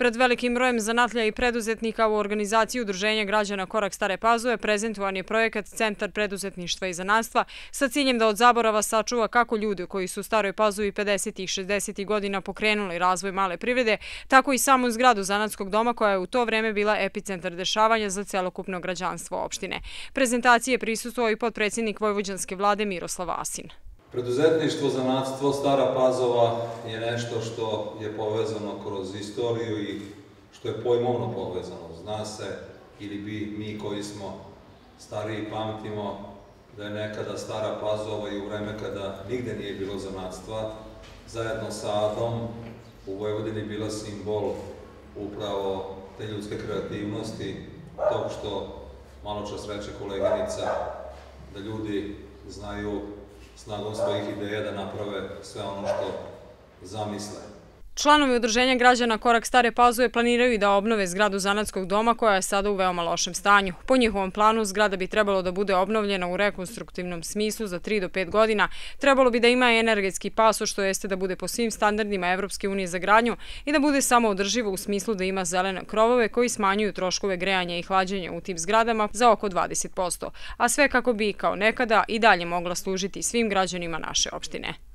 Pred velikim brojem zanatlja i preduzetnika u organizaciji Udruženja građana Korak Stare Pazove prezentovan je projekat Centar preduzetništva i zanatstva sa ciljem da od zaborava sačuva kako ljude koji su u Staroj Pazovi 50. i 60. godina pokrenuli razvoj male privrede, tako i samu zgradu zanatskog doma koja je u to vreme bila epicentar dešavanja za celokupno građanstvo opštine. Prezentacije prisustuo i podpredsjednik Vojvođanske vlade Miroslav Asin. Preduzetništvo zanatstvo Stara Pazova je nešto što je povezano kroz istoriju i što je pojmovno povezano. Zna se, ili bi mi koji smo stariji pamtimo da je nekada Stara Pazova i u vreme kada nigde nije bilo zanatstva, zajedno sa Adom u Vojvodini bila simbol upravo te ljudske kreativnosti, tog što malo čas reče koleginica, da ljudi znaju snagom svojih ideja da naprave sve ono što zamisle. Članovi udruženja građana Korak Stare Pazove planiraju i da obnove zgradu Zanatskog doma koja je sada u veoma lošem stanju. Po njihovom planu zgrada bi trebalo da bude obnovljena u rekonstruktivnom smislu za 3 do 5 godina. Trebalo bi da ima energetski paso što jeste da bude po svim standardima Evropske unije za gradnju i da bude samo održivo u smislu da ima zelene krovove koji smanjuju troškove grejanja i hlađenja u tim zgradama za oko 20%. A sve kako bi kao nekada i dalje mogla služiti svim građanima naše opštine.